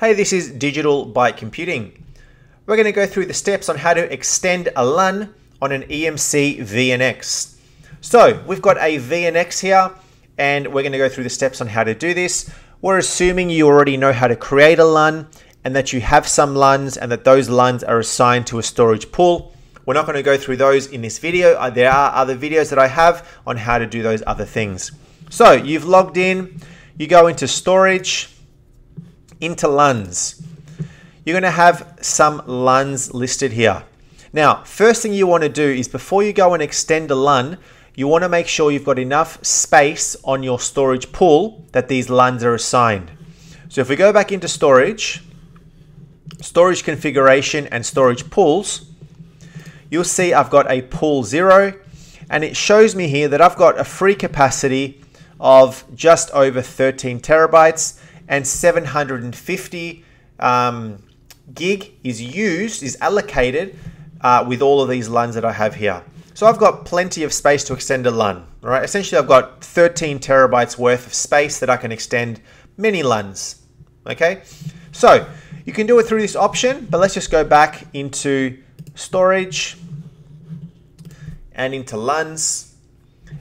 Hey, this is Digital Byte Computing. We're going to go through the steps on how to extend a LUN on an EMC VNX. So we've got a VNX here and we're going to go through the steps on how to do this. We're assuming you already know how to create a LUN and that you have some LUNs and that those LUNs are assigned to a storage pool. We're not going to go through those in this video. Uh, there are other videos that I have on how to do those other things. So you've logged in, you go into storage, into LUNs. You're going to have some LUNs listed here. Now, first thing you want to do is before you go and extend a LUN, you want to make sure you've got enough space on your storage pool that these LUNs are assigned. So if we go back into storage, storage configuration and storage pools, you'll see I've got a pool zero and it shows me here that I've got a free capacity of just over 13 terabytes and 750 um, gig is used, is allocated uh, with all of these LUNs that I have here. So I've got plenty of space to extend a LUN, right? Essentially, I've got 13 terabytes worth of space that I can extend many LUNs, okay? So you can do it through this option, but let's just go back into storage and into LUNs,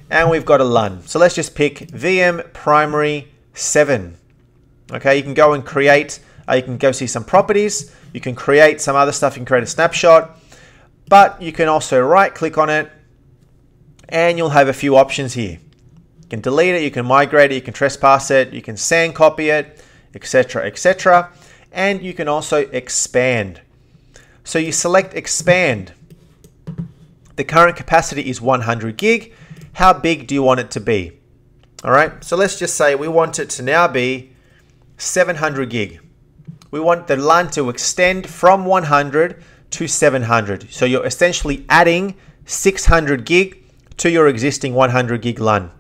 and we've got a LUN. So let's just pick VM primary 7. Okay, you can go and create, uh, you can go see some properties, you can create some other stuff, you can create a snapshot, but you can also right click on it and you'll have a few options here. You can delete it, you can migrate it, you can trespass it, you can SAN copy it, etc, etc. And you can also expand. So you select expand. The current capacity is 100 gig. How big do you want it to be? All right, so let's just say we want it to now be 700 gig. We want the LUN to extend from 100 to 700. So you're essentially adding 600 gig to your existing 100 gig LUN.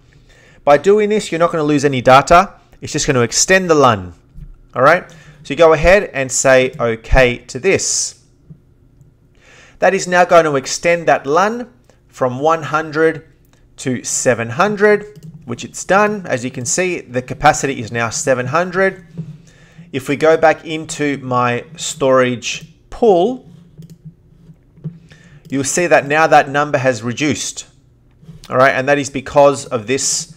By doing this, you're not going to lose any data. It's just going to extend the LUN. All right. So you go ahead and say OK to this. That is now going to extend that LUN from 100 to 700 which it's done. As you can see, the capacity is now 700. If we go back into my storage pool, you'll see that now that number has reduced. All right, and that is because of this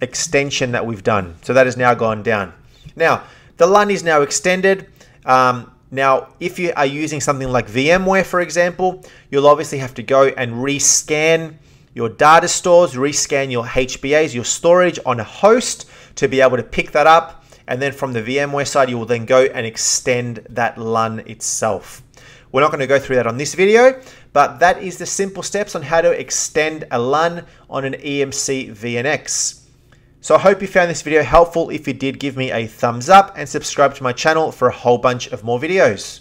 extension that we've done. So that has now gone down. Now, the LUN is now extended. Um, now, if you are using something like VMware, for example, you'll obviously have to go and rescan your data stores, rescan your HBAs, your storage on a host to be able to pick that up. And then from the VMware side, you will then go and extend that LUN itself. We're not going to go through that on this video, but that is the simple steps on how to extend a LUN on an EMC VNX. So I hope you found this video helpful. If you did, give me a thumbs up and subscribe to my channel for a whole bunch of more videos.